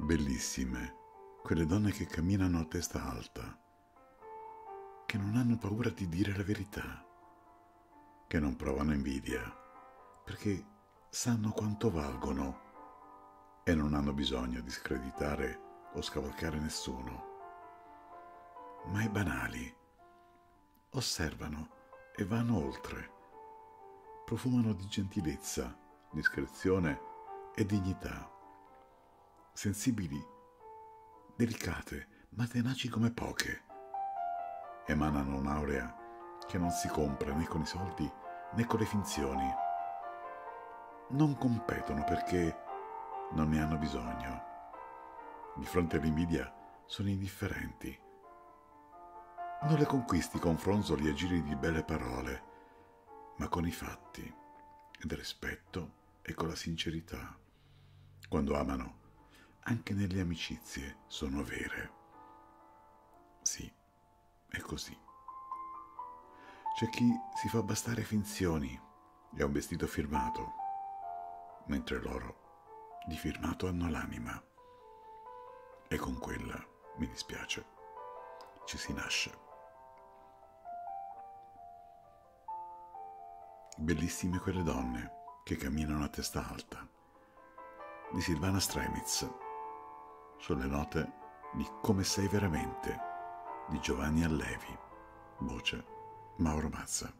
Bellissime quelle donne che camminano a testa alta, che non hanno paura di dire la verità, che non provano invidia, perché sanno quanto valgono e non hanno bisogno di screditare o scavalcare nessuno. Mai banali, osservano e vanno oltre, profumano di gentilezza, discrezione e dignità sensibili, delicate, ma tenaci come poche. Emanano un'aurea che non si compra né con i soldi né con le finzioni. Non competono perché non ne hanno bisogno. Di fronte all'invidia sono indifferenti. Non le conquisti con fronzoli e giri di belle parole, ma con i fatti, ed rispetto e con la sincerità. Quando amano, anche nelle amicizie sono vere. Sì, è così. C'è chi si fa bastare finzioni e ha un vestito firmato, mentre loro di firmato hanno l'anima. E con quella, mi dispiace, ci si nasce. Bellissime quelle donne che camminano a testa alta. Di Silvana Stremitz sulle note di Come sei veramente di Giovanni Allevi, voce Mauro Mazza.